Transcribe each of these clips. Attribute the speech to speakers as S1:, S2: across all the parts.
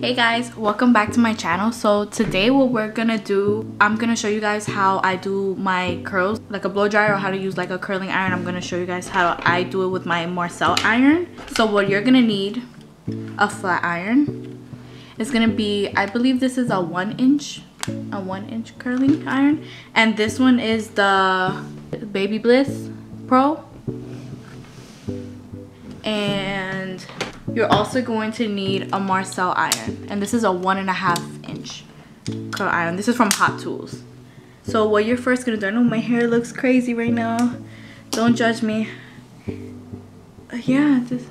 S1: hey guys welcome back to my channel. So today what we're gonna do i'm gonna show you guys how i do my curls like a blow dryer or how to use like a curling iron. I'm gonna show you guys how i do it with my marcel iron. So what you're gonna need a flat iron. It's gonna be i believe this is a one inch a one inch curling iron. And this one is the baby bliss pro. And you're also going to need a Marcel iron. And this is a one and a half inch curl iron. This is from Hot Tools. So what you're first to do, I know my hair looks crazy right now. Don't judge me. Yeah, this,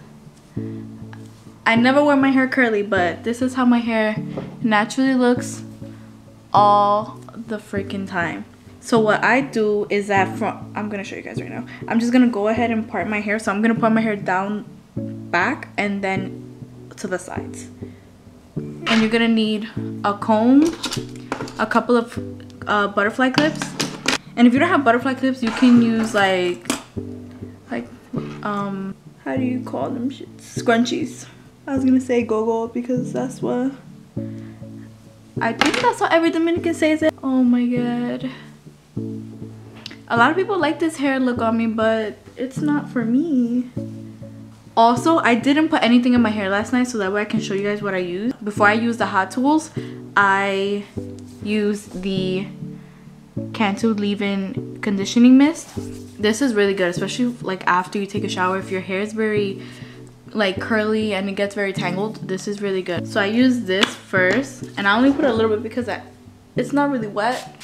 S1: I never wear my hair curly, but this is how my hair naturally looks all the freaking time. So what I do is that from, I'm to show you guys right now. I'm just to go ahead and part my hair. So I'm to part my hair down back and then to the sides. And you're gonna need a comb a couple of uh, butterfly clips. And if you don't have butterfly clips you can use like like um how do you call them scrunchies. I was gonna say go-go because that's what i think that's what every dominican says it. Oh my god. A lot of people like this hair look on me but it's not for me also i didn't put anything in my hair last night so that way i can show you guys what i use. Before i use the hot tools i use the cantu leave-in conditioning mist. This is really good especially like after you take a shower. If your hair is very like curly and it gets very tangled this is really good. So i use this first and i only put a little bit because I, it's not really wet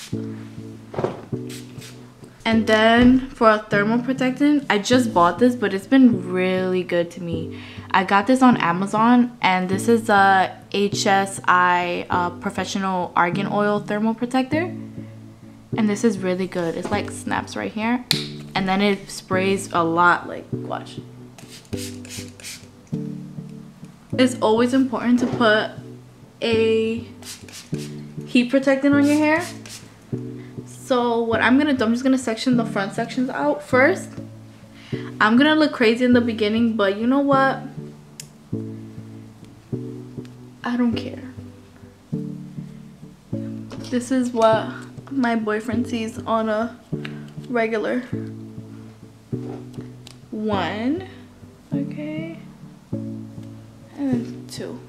S1: and then for a thermal protectant, I just bought this, but it's been really good to me. I got this on Amazon, and this is a HSI uh, Professional Argan Oil Thermal Protector. And this is really good. It's like snaps right here. And then it sprays a lot, like, watch. It's always important to put a heat protectant on your hair so what I'm gonna do, I'm just gonna section the front sections out first. I'm gonna look crazy in the beginning, but you know what? I don't care. This is what my boyfriend sees on a regular. One, okay, and two.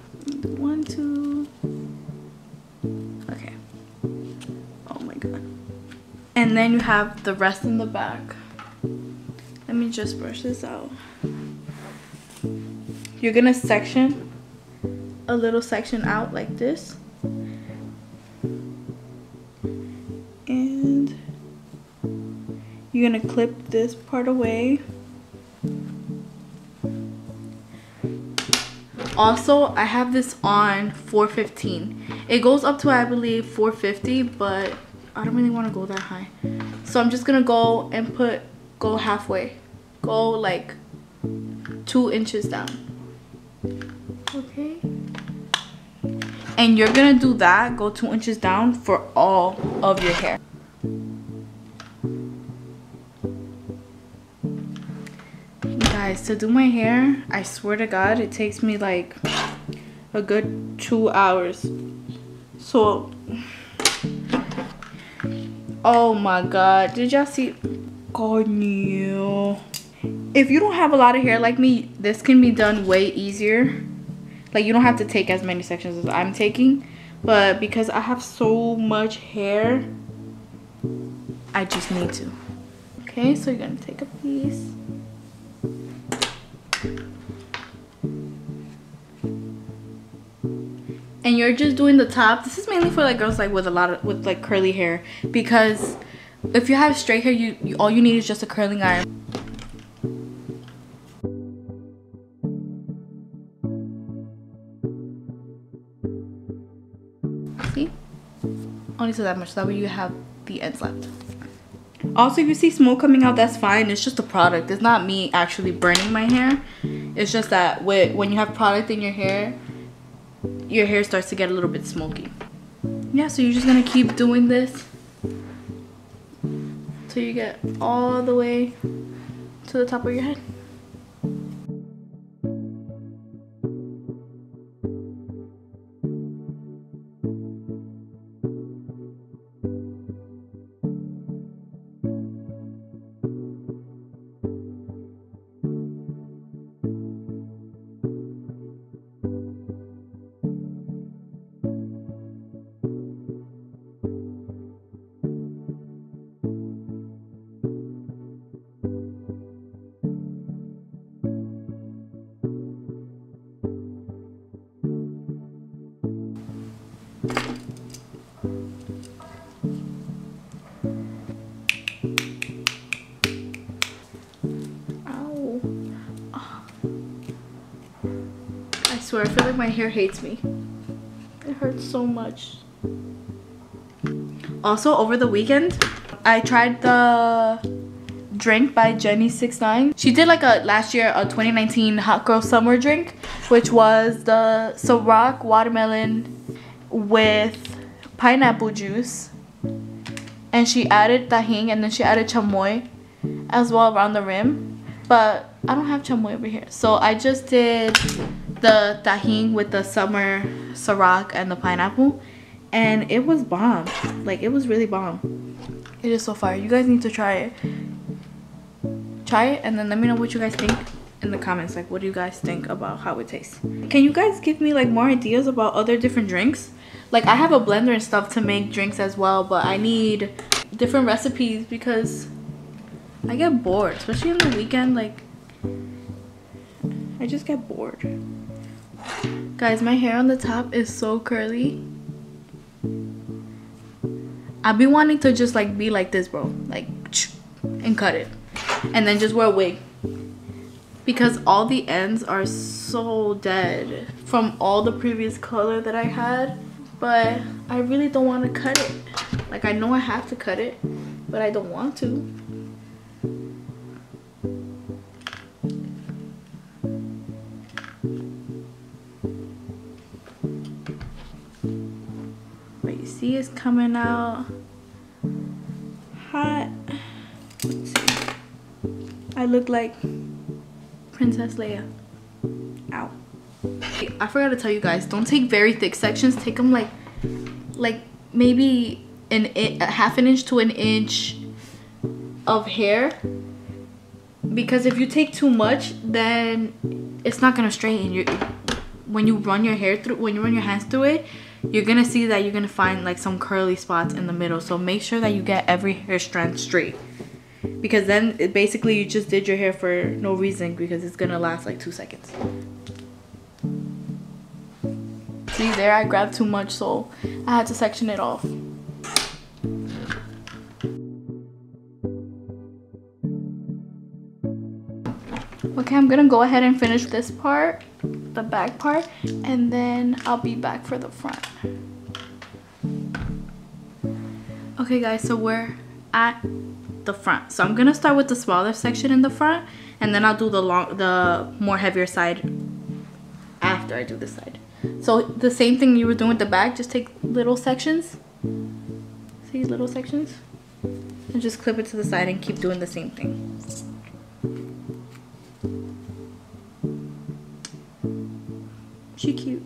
S1: One, two, and then you have the rest in the back. Let me just brush this out. You're gonna section a little section out like this. And you're gonna clip this part away. Also i have this on 415 it goes up to i believe 450 but I don't really want to go that high. So I'm just going to go and put, go halfway. Go like two inches down. Okay. And you're going to do that, go two inches down for all of your hair. Guys, to do my hair, I swear to God, it takes me like a good two hours. So Oh my god. Did y'all see? No. If you don't have a lot of hair like me, this can be done way easier. Like, you don't have to take as many sections as I'm taking. But because I have so much hair, I just need to. Okay, so you're to take a piece. And you're just doing the top this is mainly for like girls like with a lot of with like curly hair. Because if you have straight hair you, you all you need is just a curling iron. See? Only so that much. That way you have the ends left. Also if you see smoke coming out that's fine. It's just a product. It's not me actually burning my hair. It's just that with when you have product in your hair your hair starts to get a little bit smoky. Yeah, so you're just gonna keep doing this till you get all the way to the top of your head. Swear, I feel like my hair hates me. It hurts so much. Also, over the weekend, I tried the drink by Jenny69. She did like a last year a 2019 Hot Girl Summer drink, which was the Ciroc watermelon with pineapple juice. And she added Tajín and then she added chamoy as well around the rim. But I don't have chamoy over here. So I just did the Tajín with the summer Ciroc and the pineapple. And it was bomb. Like, it was really bomb. It is so fire. You guys need to try it. Try it and then let me know what you guys think in the comments. Like, what do you guys think about how it tastes? Can you guys give me, like, more ideas about other different drinks? Like, I have a blender and stuff to make drinks as well. But I need different recipes because I get bored. Especially on the weekend. Like, I just get bored. Guys, my hair on the top is so curly. I've been wanting to just like be like this, bro. Like, and cut it. And then just wear a wig. Because all the ends are so dead from all the previous color that I had. But I really don't want to cut it. Like, I know I have to cut it, but I don't want to. See is coming out hot. I look like Princess Leia. Ow. I forgot to tell you guys, don't take very thick sections. Take them like, like maybe an a half an inch to an inch of hair. Because if you take too much, then it's not gonna straighten. You, when you run your hair through, when you run your hands through it, you're gonna see that you're gonna find like some curly spots in the middle. So make sure that you get every hair strand straight. Because then it basically you just did your hair for no reason because it's gonna last like two seconds. See there I grabbed too much so I had to section it off. Okay I'm gonna go ahead and finish this part the back part and then I'll be back for the front. Okay guys, so we're at the front. So I'm gonna start with the smaller section in the front and then I'll do the long the more heavier side after I do the side. So the same thing you were doing with the back, just take little sections. See little sections? And just clip it to the side and keep doing the same thing. She cute.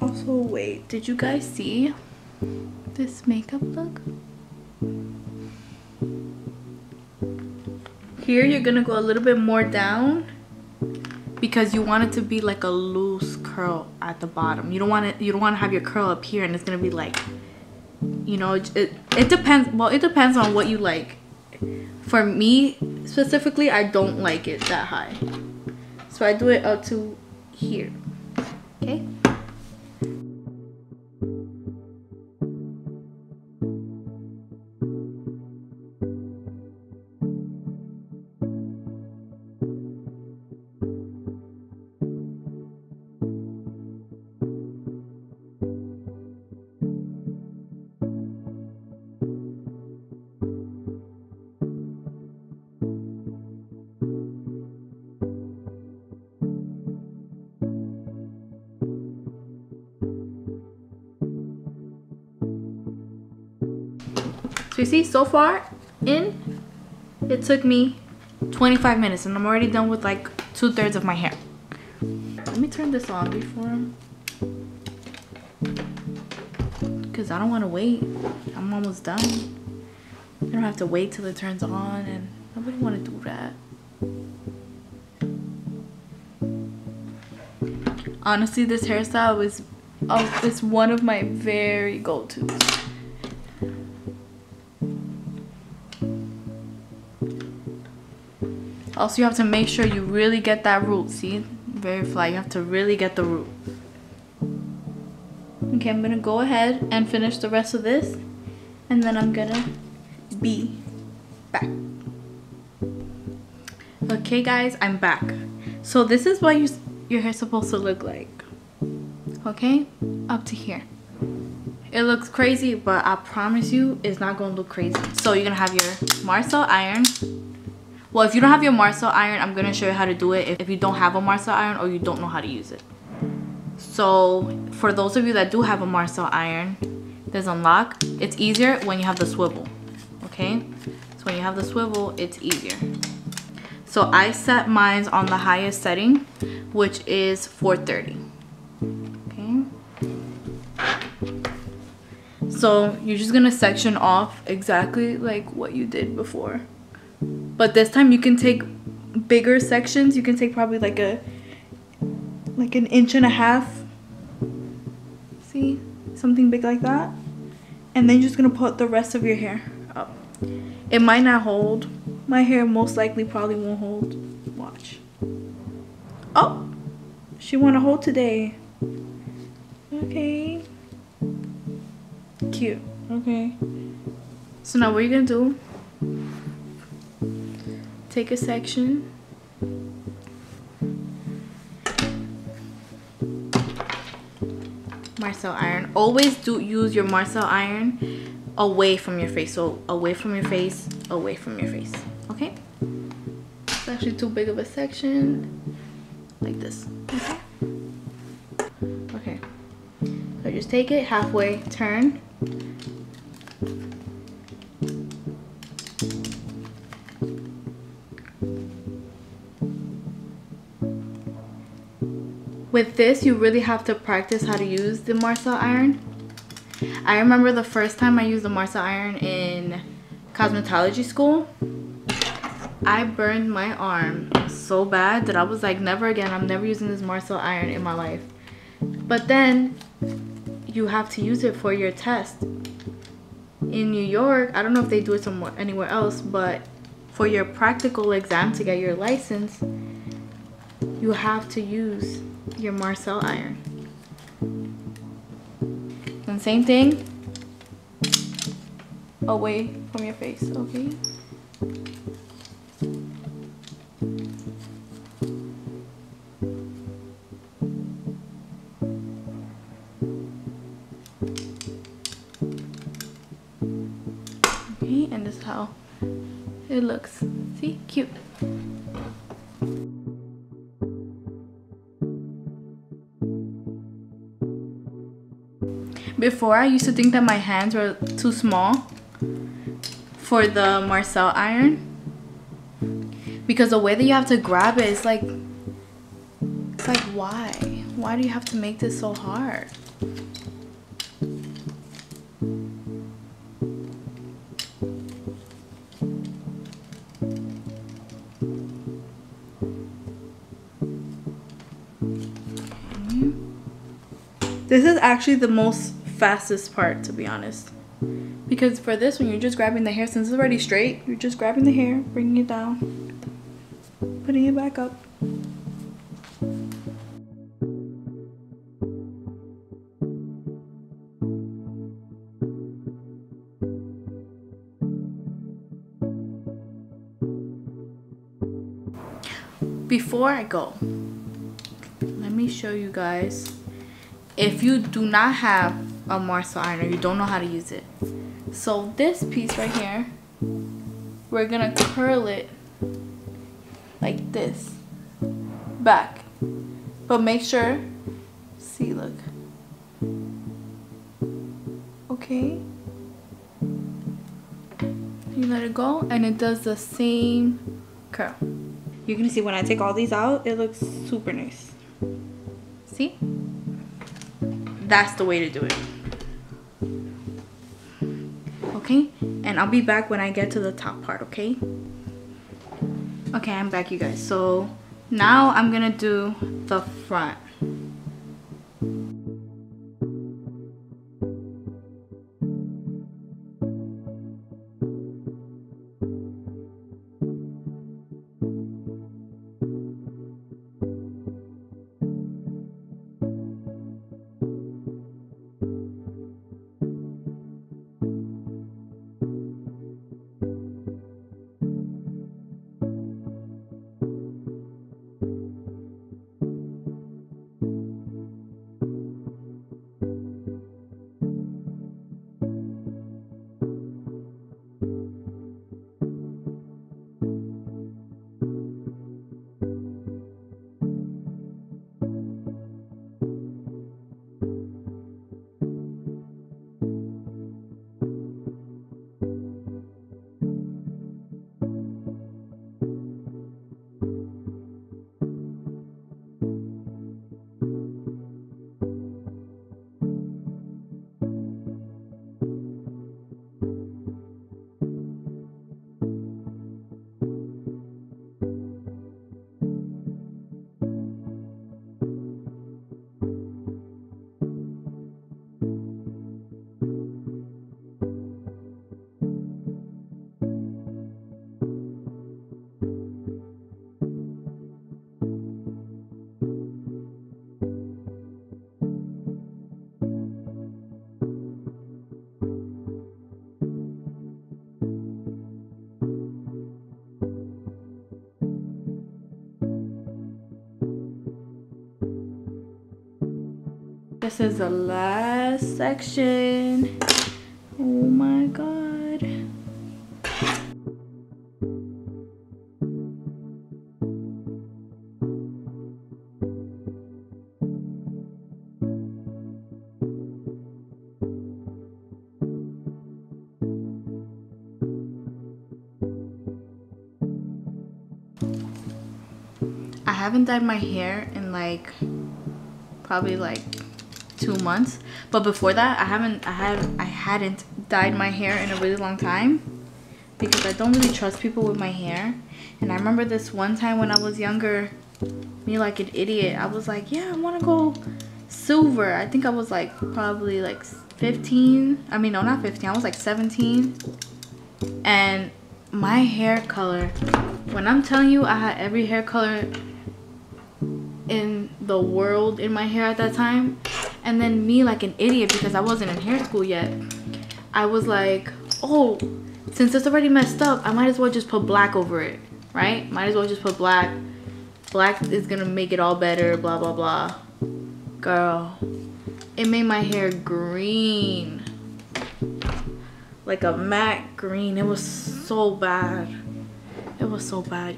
S1: Also, wait, did you guys see this makeup look? Here, you're gonna go a little bit more down because you want it to be like a loose curl at the bottom. You don't want it you don't want to have your curl up here and it's gonna be like you know it, it, it depends well it depends on what you like. For me specifically i don't like it that high. So i do it up to here okay So you see, so far in, it took me 25 minutes and I'm already done with like two thirds of my hair. Let me turn this on before, because I don't want to wait. I'm almost done. I don't have to wait till it turns on and nobody want to do that. Honestly, this hairstyle was, oh, it's one of my very go-tos. Also, you have to make sure you really get that root. See? Very flat. You have to really get the root. Okay, I'm gonna go ahead and finish the rest of this and then I'm gonna be back. Okay guys, I'm back. So this is what you, your hair's supposed to look like. Okay, up to here. It looks crazy, but I promise you it's not gonna look crazy. So you're gonna have your Marcel iron. Well, if you don't have your Marcel iron, I'm gonna show you how to do it if, if you don't have a Marcel iron or you don't know how to use it. So for those of you that do have a Marcel iron, there's unlock. It's easier when you have the swivel, okay? So when you have the swivel, it's easier. So I set mine on the highest setting, which is 430. Okay. So you're just gonna section off exactly like what you did before. But this time you can take bigger sections. You can take probably like a like an inch and a half. See? Something big like that. And then you're just gonna put the rest of your hair up. It might not hold. My hair most likely probably won't hold. Watch. Oh! She wanna hold today. Okay cute. Okay. So now what you're gonna do, take a section. Marcel iron. Always do use your Marcel iron away from your face. So away from your face, away from your face. Okay? It's actually too big of a section. Like this. Okay? Okay. So just take it halfway, turn, with this, you really have to practice how to use the Marcel iron. I remember the first time I used the Marcel iron in cosmetology school. I burned my arm so bad that I was like, never again. I'm never using this Marcel iron in my life. But then you have to use it for your test. In New York, I don't know if they do it somewhere anywhere else, but for your practical exam to get your license, you have to use your Marcel iron. And same thing away from your face, okay? Okay, and this is how it looks. See, cute. Before I used to think that my hands were too small for the Marcel iron. Because the way that you have to grab it is like, it's like why? Why do you have to make this so hard? Hmm? This is actually the most fastest part to be honest. Because for this one you're just grabbing the hair. Since it's already straight you're just grabbing the hair bringing it down putting it back up. Before I go let me show you guys. If you do not have a Marcel iron or you don't know how to use it. So this piece right here, we're gonna curl it like this back. But make sure, see look. Okay. You let it go and it does the same curl. You can see when I take all these out, it looks super nice. See? That's the way to do it okay? And I'll be back when I get to the top part okay? Okay I'm back you guys. So now I'm gonna do the front This is the last section. Oh my god. I haven't dyed my hair in like probably like two months. But before that i haven't i had i hadn't dyed my hair in a really long time because i don't really trust people with my hair. And i remember this one time when i was younger me like an idiot i was like yeah i want to go silver. I think i was like probably like 15 i mean no not 15 i was like 17 and my hair color when i'm telling you i had every hair color in the world in my hair at that time. And then me like an idiot because i wasn't in hair school yet i was like oh since it's already messed up i might as well just put black over it right? Might as well just put black. Black is gonna make it all better blah blah blah. Girl it made my hair green. Like a matte green. It was so bad. It was so bad.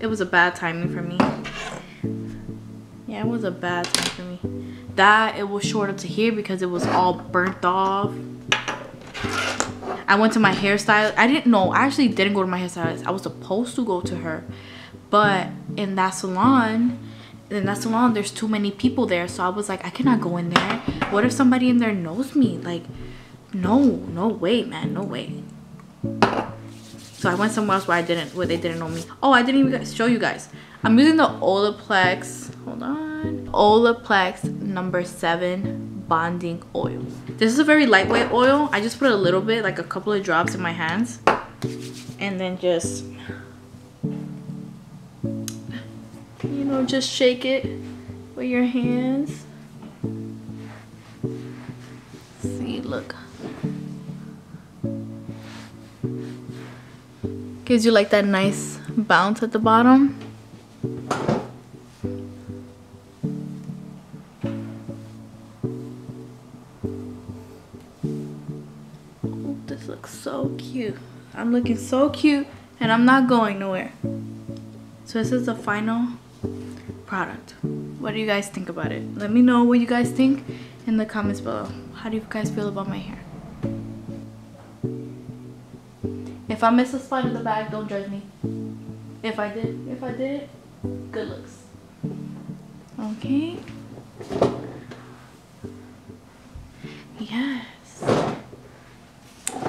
S1: It was a bad timing for me yeah, it was a bad time for me. That, it was short up to here because it was all burnt off. I went to my hairstylist. I didn't know. I actually didn't go to my hairstylist. I was supposed to go to her. But in that salon, in that salon, there's too many people there. So I was like, I cannot go in there. What if somebody in there knows me? Like, no, no way, man. No way. So I went somewhere else where I didn't, where they didn't know me. Oh, I didn't even show you guys. I'm using the Olaplex, hold on, Olaplex number seven bonding oil. This is a very lightweight oil. I just put a little bit, like a couple of drops in my hands and then just, you know, just shake it with your hands. See, look. Gives you like that nice bounce at the bottom. This looks so cute. I'm looking so cute and I'm not going nowhere. So this is the final product. What do you guys think about it? Let me know what you guys think in the comments below. How do you guys feel about my hair? If I miss a spot in the bag, don't judge me. If I did, if I did, good looks. Okay. Yes.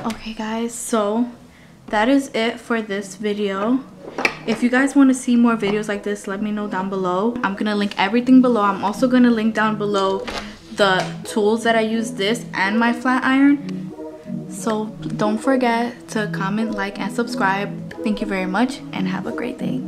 S1: Okay guys, so that is it for this video. If you guys want to see more videos like this, let me know down below. I'm going to link everything below. I'm also going to link down below the tools that I use this and my flat iron. So don't forget to comment, like, and subscribe. Thank you very much and have a great day.